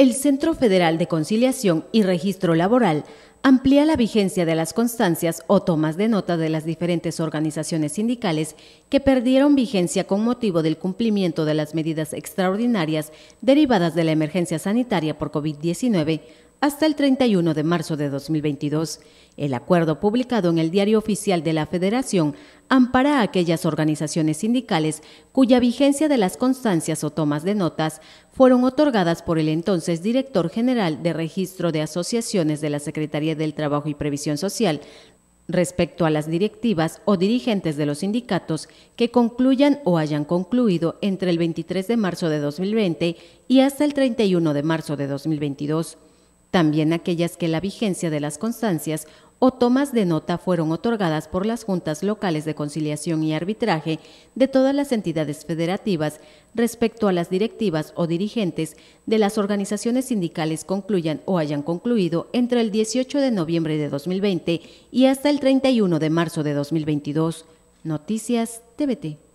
El Centro Federal de Conciliación y Registro Laboral amplía la vigencia de las constancias o tomas de nota de las diferentes organizaciones sindicales que perdieron vigencia con motivo del cumplimiento de las medidas extraordinarias derivadas de la emergencia sanitaria por COVID-19 hasta el 31 de marzo de 2022. El acuerdo publicado en el Diario Oficial de la Federación ampara a aquellas organizaciones sindicales cuya vigencia de las constancias o tomas de notas fueron otorgadas por el entonces director general de Registro de Asociaciones de la Secretaría del Trabajo y Previsión Social, respecto a las directivas o dirigentes de los sindicatos que concluyan o hayan concluido entre el 23 de marzo de 2020 y hasta el 31 de marzo de 2022 también aquellas que la vigencia de las constancias o tomas de nota fueron otorgadas por las juntas locales de conciliación y arbitraje de todas las entidades federativas respecto a las directivas o dirigentes de las organizaciones sindicales concluyan o hayan concluido entre el 18 de noviembre de 2020 y hasta el 31 de marzo de 2022. Noticias TVT.